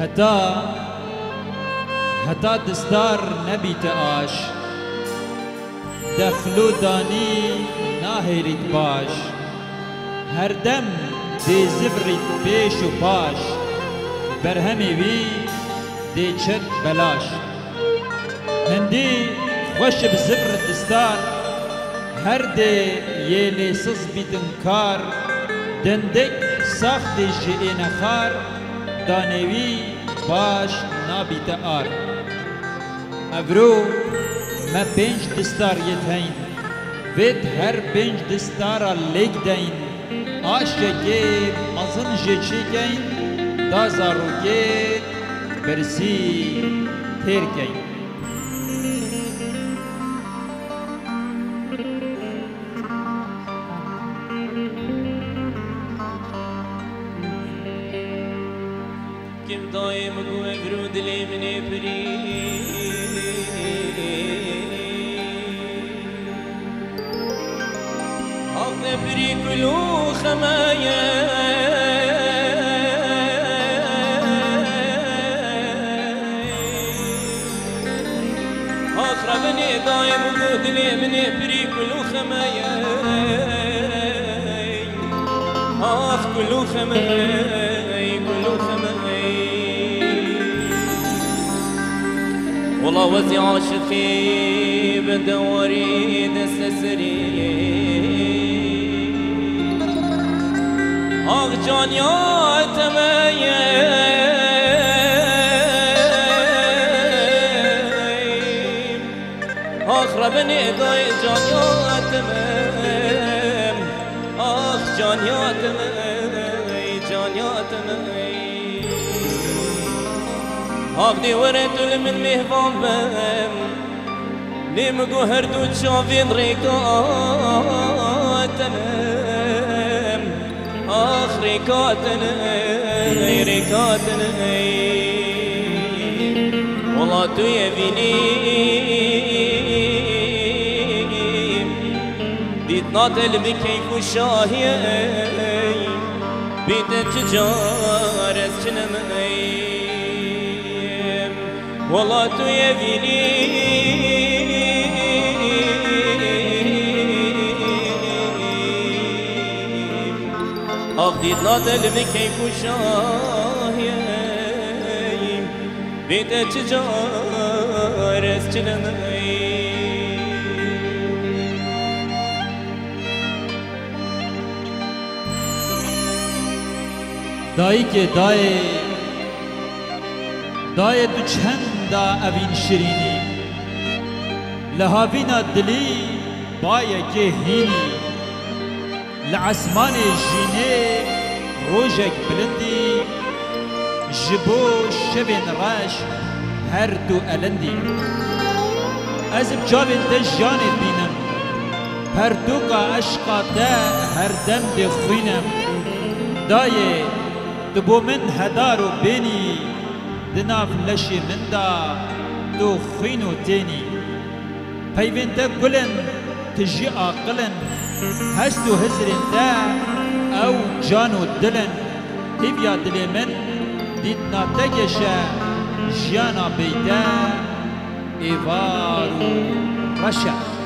هتا هتا دستار نبیت آش. دخلو دانی ناهرید باش. دی زبرید پیش و پاش. برهمی وی دی چت بلاش. هندی خوش بزبر دستار. هر دی یه لیسز بیدن کار. دندک ساخت جی اینخار da nevî baş nabîte ar. Evro me pênc distar yeteyîn, vêt her pênc distara lêk deyîn, aşekê mezin jê çêkeyîn, da zarokê bersî têrkeyîn. گین كم دايم قوة برود لي من بري أخذ بري كلو خمايا آخر بني دايم قود لي من بري كلو خمايا آخ كلو خماي والله وزي عاشقي بدوري دس سري آخ جان يا تميم آخ ربني داي جان يا تمام آخ جان يا تمام جان يا تمام آخ دي ورد من مهفان بم لم هر دو تشافين ريكاتنا آخ ريكاتنا ريكاتنا والله تو يبيني بيتناطل بكيف وشاهي بيت تجار سنمي Vola tu je vini Akdid nadel bi keykuşahiyim Bi de ticar esçilemeyim Dayı ki dayı Dayı tu دا اوین شیرینی لهاوینا دلی بایه که هینی لعسمان جینه روژک بلندی جبو شبین راش هر دو الندی از بجاوین ده جانت بینم هر دو کا عشقا ده هر دم ده خوینم دایه دبو من هدار دناف لشی من دا دو خوین و تینی پیوین ده گلن تجی آقلن هست و هزرین ده أو جان و دلن. هیویا دل من دید ناتگشه جیانا بیده ایوار و رشه